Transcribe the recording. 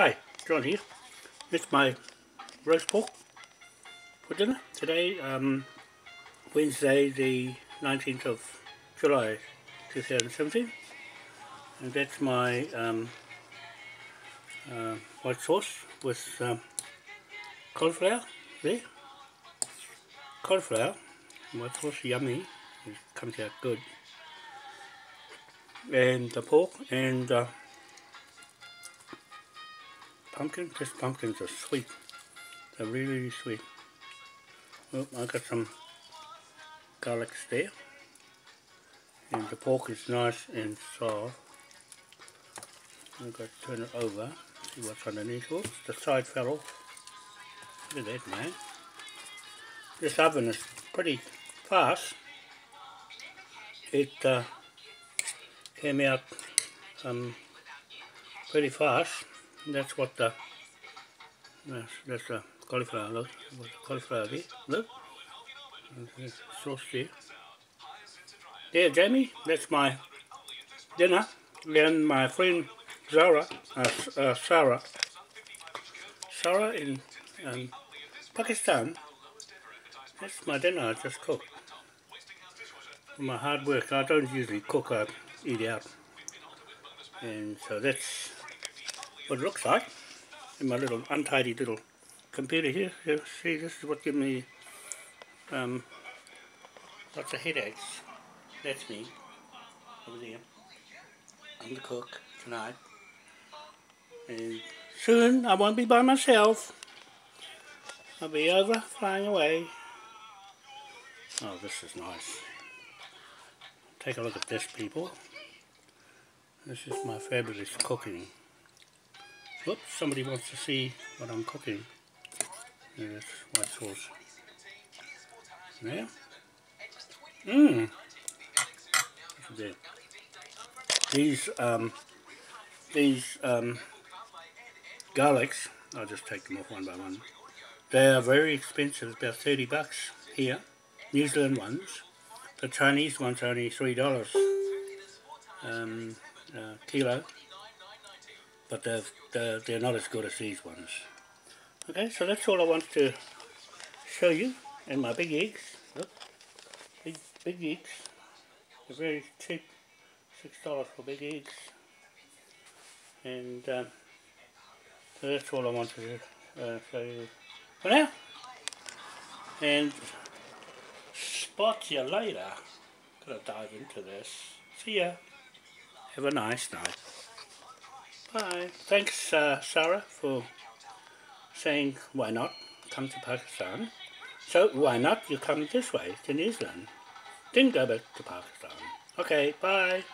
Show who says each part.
Speaker 1: Hi, John here. It's my roast pork for dinner. Today, um, Wednesday the 19th of July 2017. And that's my um, uh, white sauce with um, cauliflower there. Cauliflower, white sauce, yummy. It comes out good. And the pork and uh, pumpkin. These pumpkins are sweet. They're really, really sweet. Oh, I got some garlic there. And the pork is nice and soft. I've got to turn it over, see what's underneath. Oops, the side fell off. Look at that, man. This oven is pretty fast. It uh, came out um, pretty fast that's what the that's, that's the cauliflower look what the cauliflower look. And sauce there Jamie that's my dinner. Then my friend Zara uh, uh, Sarah. Sarah in um, Pakistan. That's my dinner I just cooked. My hard work I don't usually cook I eat out. And so that's what it looks like in my little untidy little computer here. You see, this is what gives me um, lots of headaches. That's me over there. I'm the cook tonight. And soon I won't be by myself. I'll be over, flying away. Oh, this is nice. Take a look at this, people. This is my fabulous cooking. Whoops, somebody wants to see what I'm cooking. There's white sauce. There. Mmm. There. These, um, these, um, garlics, I'll just take them off one by one. They are very expensive, about 30 bucks here. New Zealand ones. The Chinese ones are only $3 um, uh, kilo but they're, they're, they're not as good as these ones. Okay, so that's all I want to show you. And my big eggs, look, big, big eggs. They're very cheap, $6 for big eggs. And um, so that's all I want to uh, show you for now. And spot you later. Gonna dive into this. See ya. Have a nice night. Bye. Thanks, uh, Sarah, for saying why not come to Pakistan. So why not you come this way to New Zealand? Then go back to Pakistan. Okay, bye.